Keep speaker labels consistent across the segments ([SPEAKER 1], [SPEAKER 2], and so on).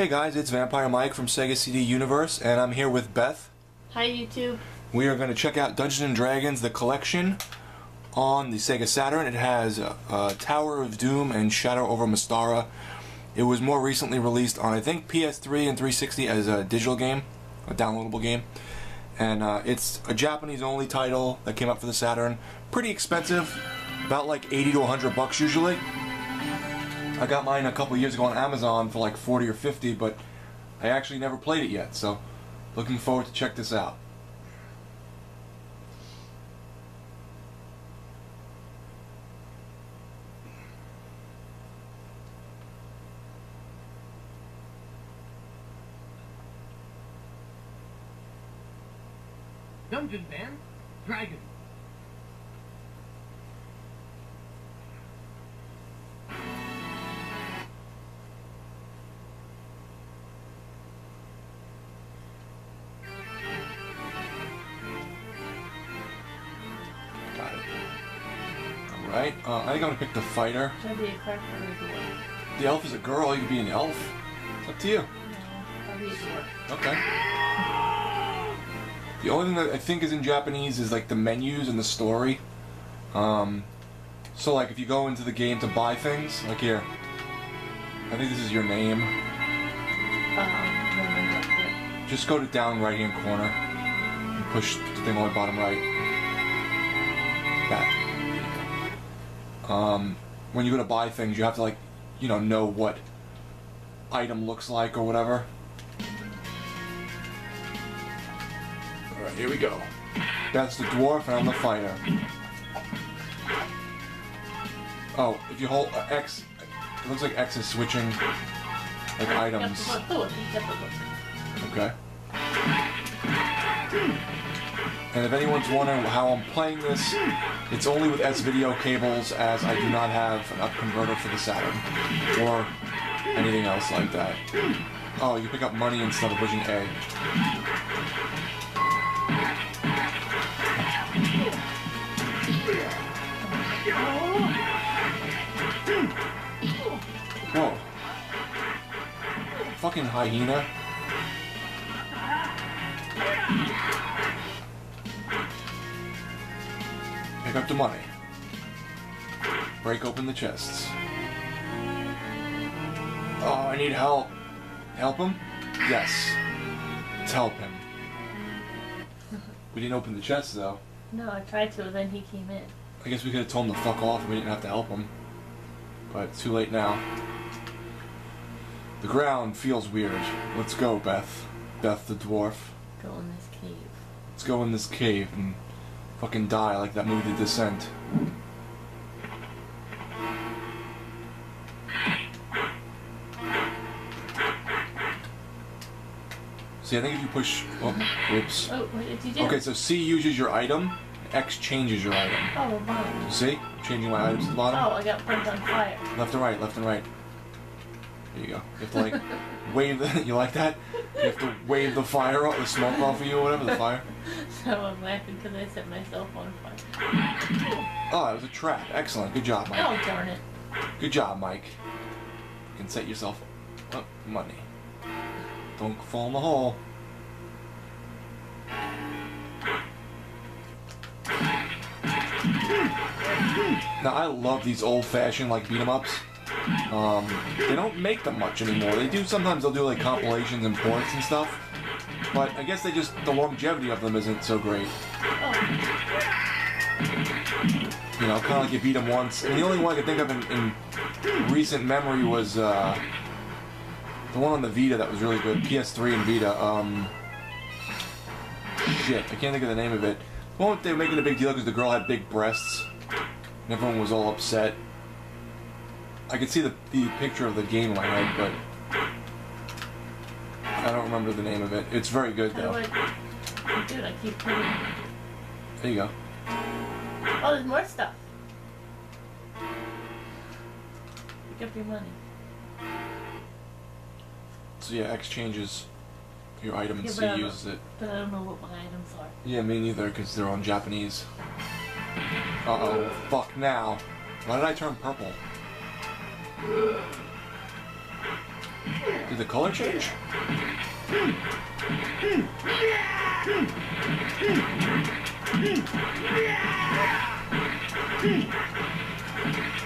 [SPEAKER 1] Hey guys, it's Vampire Mike from Sega CD Universe, and I'm here with Beth.
[SPEAKER 2] Hi YouTube.
[SPEAKER 1] We are going to check out Dungeons and Dragons: The Collection on the Sega Saturn. It has uh, uh, Tower of Doom and Shadow over Mystara. It was more recently released on I think PS3 and 360 as a digital game, a downloadable game, and uh, it's a Japanese-only title that came out for the Saturn. Pretty expensive, about like 80 to 100 bucks usually. I got mine a couple years ago on Amazon for like 40 or 50, but I actually never played it yet, so looking forward to check this out.
[SPEAKER 3] Dungeon Man, Dragon.
[SPEAKER 1] Uh, I think I'm gonna pick the fighter.
[SPEAKER 2] Should I be a cleric or a dwarf?
[SPEAKER 1] The elf is a girl, you can be an elf. It's up to you.
[SPEAKER 2] No, I'll be a dwarf.
[SPEAKER 1] Okay. The only thing that I think is in Japanese is like the menus and the story. Um, so like if you go into the game to buy things, like here, I think this is your name.
[SPEAKER 2] Um, no, I'm not good.
[SPEAKER 1] Just go to down right hand corner and push the thing on the bottom right. That. Um, when you go to buy things, you have to like, you know, know what item looks like or whatever. All right, here we go. That's the dwarf, and I'm the fighter. Oh, if you hold uh, X, it looks like X is switching like items. Okay. And if anyone's wondering how I'm playing this, it's only with S-video cables as I do not have an up converter for the Saturn or anything else like that. Oh, you pick up money instead of pushing A. Whoa. Fucking hyena. Pick up the money. Break open the chests. Oh, I need help. Help him? Yes. Let's help him. We didn't open the chest though.
[SPEAKER 2] No, I tried to, but then he came in.
[SPEAKER 1] I guess we could have told him to fuck off and we didn't have to help him. But it's too late now. The ground feels weird. Let's go, Beth. Beth the dwarf.
[SPEAKER 2] Go in this cave.
[SPEAKER 1] Let's go in this cave and fucking die like that movie The Descent. See, I think if you push... Oh, whoops.
[SPEAKER 2] Oh, what did you do?
[SPEAKER 1] Okay, so C uses your item, X changes your item.
[SPEAKER 2] Oh, mine.
[SPEAKER 1] See? Changing my items to the bottom.
[SPEAKER 2] Oh, I got burnt on fire.
[SPEAKER 1] Left and right, left and right. There you go. You have to like wave the. You like that? You have to wave the fire off, the smoke off of you, or whatever the fire.
[SPEAKER 2] So I'm laughing because I set myself on fire.
[SPEAKER 1] Oh, that was a trap. Excellent. Good job, Mike.
[SPEAKER 2] Oh, darn it.
[SPEAKER 1] Good job, Mike. You can set yourself up money. Don't fall in the hole. Now I love these old-fashioned like beat 'em ups. Um, they don't make them much anymore. They do sometimes. They'll do like compilations and ports and stuff. But I guess they just the longevity of them isn't so great. You know, kind of like you beat them once. And the only one I could think of in, in recent memory was uh, the one on the Vita that was really good. PS3 and Vita. Um, shit, I can't think of the name of it. The one they were making a big deal because the girl had big breasts. And everyone was all upset. I can see the, the picture of the game in my head, but I don't remember the name of it. It's very good though.
[SPEAKER 2] It? I keep putting.
[SPEAKER 1] There you go.
[SPEAKER 2] Oh, there's more stuff. Pick up your money.
[SPEAKER 1] So yeah, X changes your item and
[SPEAKER 2] Yeah,
[SPEAKER 1] C
[SPEAKER 2] but I don't-
[SPEAKER 1] uses it.
[SPEAKER 2] But I don't know what my items are.
[SPEAKER 1] Yeah, me neither, because they're on Japanese. Uh oh, fuck now. Why did I turn purple? Did the color change?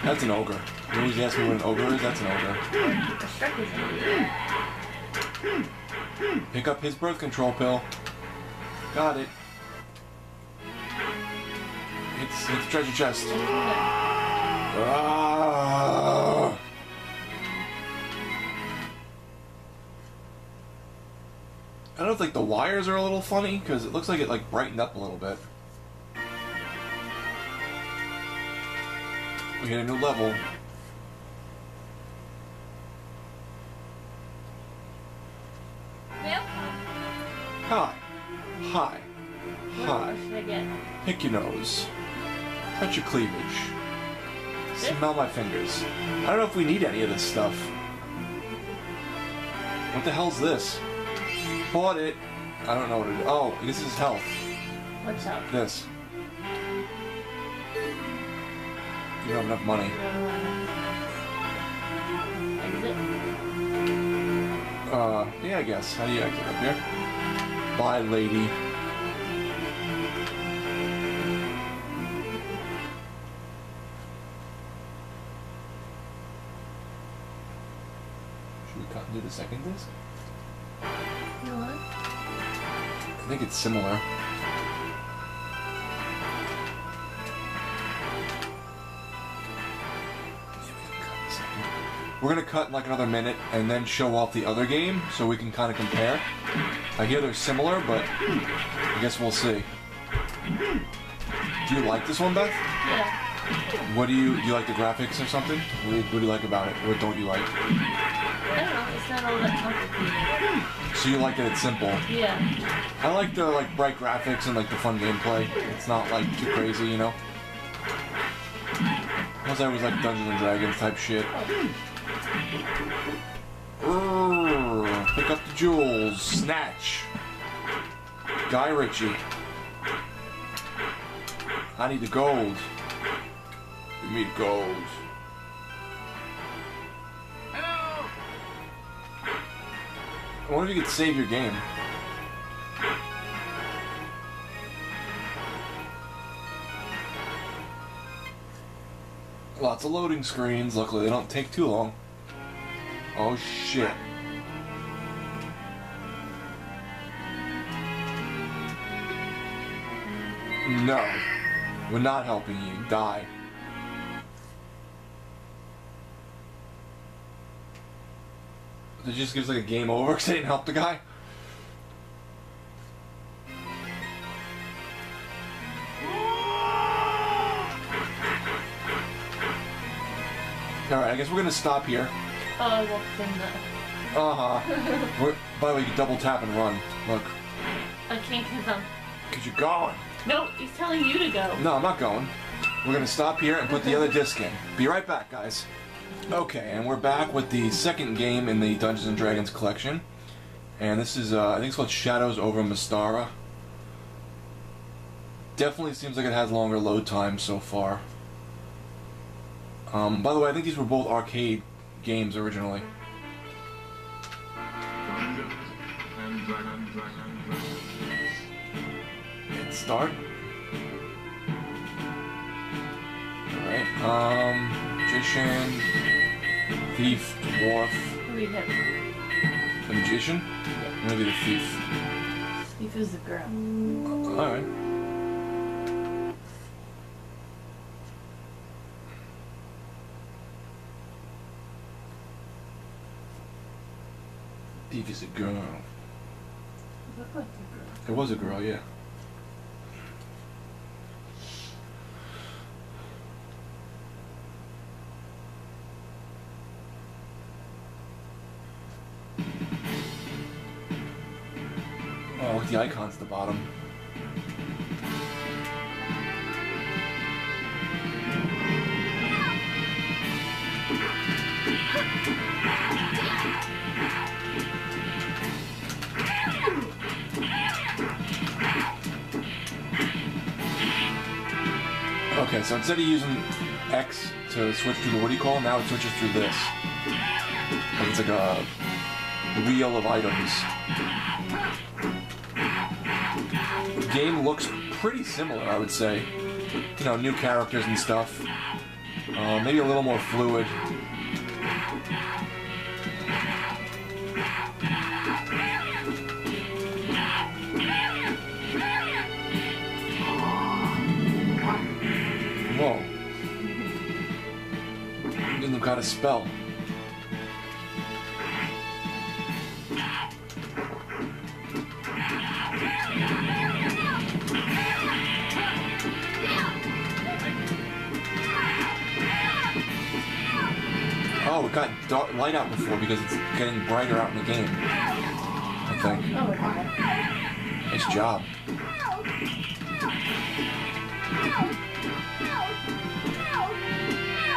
[SPEAKER 1] That's an ogre. You always ask me what an ogre is? That's an ogre. Pick up his birth control pill. Got it. It's, it's treasure chest. Ah. I don't know if like the wires are a little funny because it looks like it like brightened up a little bit. We hit a new level. Welcome. Hi. Hi. Hi.
[SPEAKER 2] What should I get?
[SPEAKER 1] Pick your nose. Touch your cleavage. Smell my fingers. I don't know if we need any of this stuff. What the hell's this? Bought it. I don't know what it is. Oh, this is health.
[SPEAKER 2] What's up?
[SPEAKER 1] This. You don't have enough money.
[SPEAKER 2] Exit.
[SPEAKER 1] Uh, yeah, I guess. How do you exit up here? Bye, lady. I think it's similar. We're gonna cut in like another minute and then show off the other game so we can kind of compare. I hear they're similar, but I guess we'll see. Do you like this one, Beth?
[SPEAKER 2] Yeah.
[SPEAKER 1] What do you do? You like the graphics or something? What do you, what do you like about it? What don't you like?
[SPEAKER 2] I don't know. It's not all that complicated.
[SPEAKER 1] So you like that it's simple.
[SPEAKER 2] Yeah.
[SPEAKER 1] I like the like bright graphics and like the fun gameplay. It's not like too crazy, you know. Plus, I always like Dungeons and Dragons type shit. Urgh, pick up the jewels. Snatch. Guy Ritchie. I need the gold. Me the gold. I wonder if you could save your game. Lots of loading screens. Luckily, they don't take too long. Oh shit. No. We're not helping you. Die. It just gives like a game over because they didn't help the guy. Alright, I guess we're gonna stop here.
[SPEAKER 2] Oh, I walked in the.
[SPEAKER 1] Uh huh. We're- By the way, you double tap and run. Look,
[SPEAKER 2] I can't because I'm.
[SPEAKER 1] because you're going.
[SPEAKER 2] No, he's telling you to go.
[SPEAKER 1] No, I'm not going. We're gonna stop here and put the other disc in. Be right back, guys. Okay, and we're back with the second game in the Dungeons and Dragons collection. And this is, uh, I think it's called Shadows over Mystara. Definitely seems like it has longer load time so far. Um, by the way, I think these were both arcade games originally. Hit start. Alright, um, magician, thief, dwarf,
[SPEAKER 2] Who we have?
[SPEAKER 1] the magician? I'm gonna be the thief.
[SPEAKER 2] Thief is the girl.
[SPEAKER 1] Alright. Thief is a girl.
[SPEAKER 2] Look like the girl.
[SPEAKER 1] It was a girl, yeah. The icons at the bottom. Okay, so instead of using X to switch through the what do you call, now it switches through this. It's like a wheel of items. Game looks pretty similar, I would say. You know, new characters and stuff. Uh, maybe a little more fluid. Whoa. Didn't got a spell. Oh, it got dark, light out before because it's getting brighter out in the game. I think. Nice job.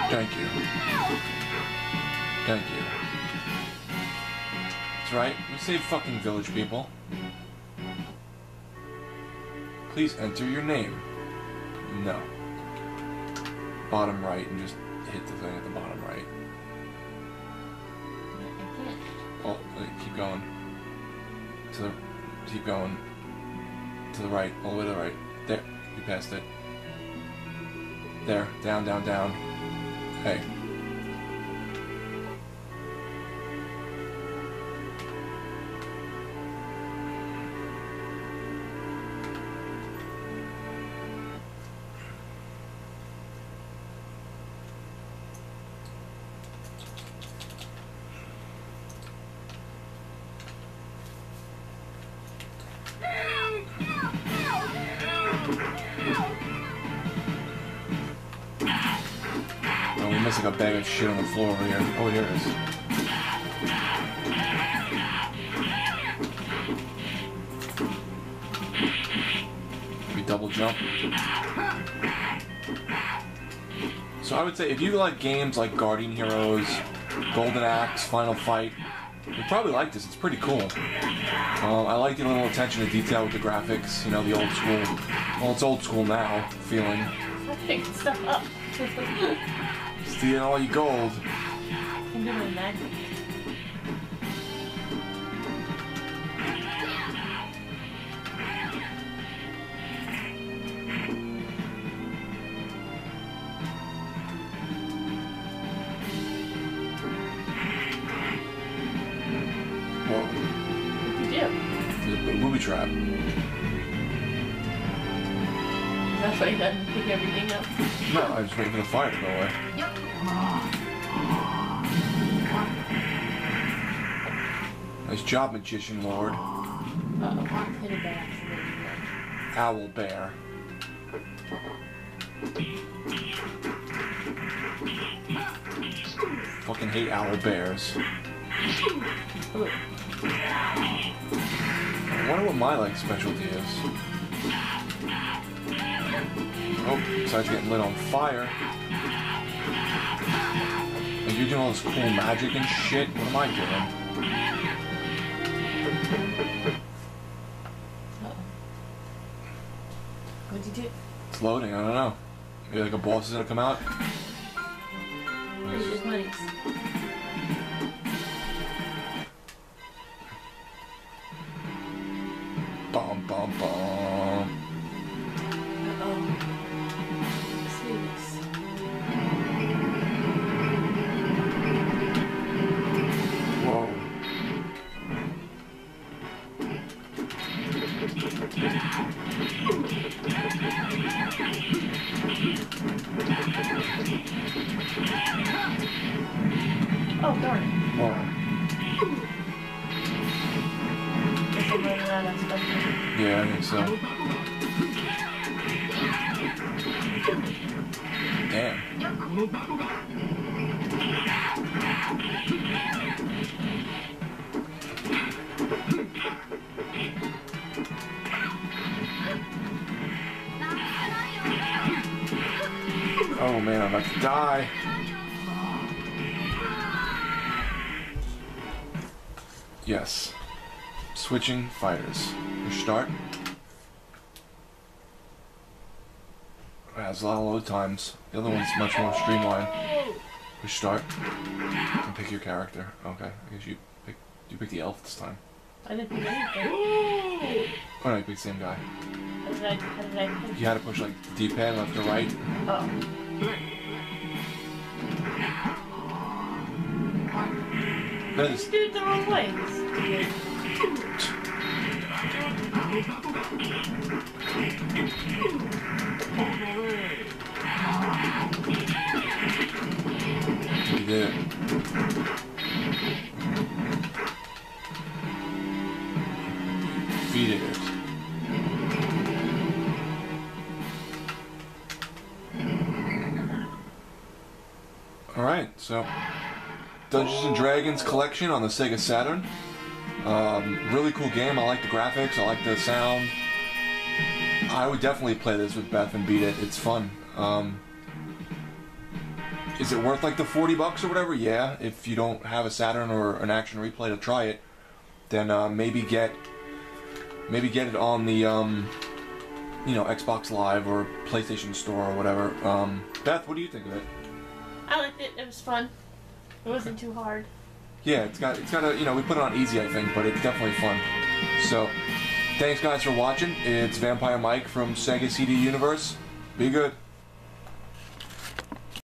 [SPEAKER 1] Thank you. Thank you. That's right. We saved fucking village people. Please enter your name. No. Bottom right and just hit the thing at the bottom right. Wait, keep going. To the, keep going. To the right, all the way to the right. There, you passed it. There, down, down, down. Hey. We a bag of shit on the floor over here. Oh, here it is. Double jump. So I would say if you like games like Guardian Heroes, Golden Axe, Final Fight, you probably like this. It's pretty cool. Um, I like the little attention to detail with the graphics. You know, the old school. Well, it's old school now feeling.
[SPEAKER 2] Stop stuff up.
[SPEAKER 1] Stealing all your gold.
[SPEAKER 2] I'm doing magic.
[SPEAKER 1] Whoa.
[SPEAKER 2] What did do?
[SPEAKER 1] There's a booby trap.
[SPEAKER 2] That's why you doesn't pick everything up.
[SPEAKER 1] No, I was waiting for the fire to go away. Nice job, Magician Lord.
[SPEAKER 2] It by.
[SPEAKER 1] Owl Bear. Fucking hate owl bears.
[SPEAKER 2] Ooh.
[SPEAKER 1] I wonder what my like specialty is. Oh, besides getting lit on fire. You're doing all this cool magic and shit. What am I doing?
[SPEAKER 2] What'd you do?
[SPEAKER 1] It's loading. I don't know. Maybe like a boss is gonna come out.
[SPEAKER 2] Where's your Oh
[SPEAKER 1] man, I'm about to die. Yes. Switching fighters. Start. Has a lot of load times. The other one's much more streamlined. Push start. And pick your character. Okay, I guess you pick You pick the elf this time.
[SPEAKER 2] I didn't pick anything.
[SPEAKER 1] Oh no, you picked the same guy.
[SPEAKER 2] How did I, how did I pick?
[SPEAKER 1] You had to push like D-pad left or right.
[SPEAKER 2] Oh.
[SPEAKER 1] Is,
[SPEAKER 2] do it the wrong way.
[SPEAKER 1] Alright, so Dungeons and Dragons collection on the Sega Saturn. Um, really cool game. I like the graphics. I like the sound. I would definitely play this with Beth and beat it. It's fun. Um, is it worth like the 40 bucks or whatever? Yeah. If you don't have a Saturn or an action replay to try it, then uh, maybe get maybe get it on the um, you know Xbox Live or PlayStation Store or whatever. Um, Beth, what do you think of it?
[SPEAKER 2] I liked it. It was fun. It wasn't too hard.
[SPEAKER 1] Yeah, it's got it's got a you know we put it on easy I think, but it's definitely fun. So, thanks guys for watching. It's Vampire Mike from Sega CD Universe. Be good.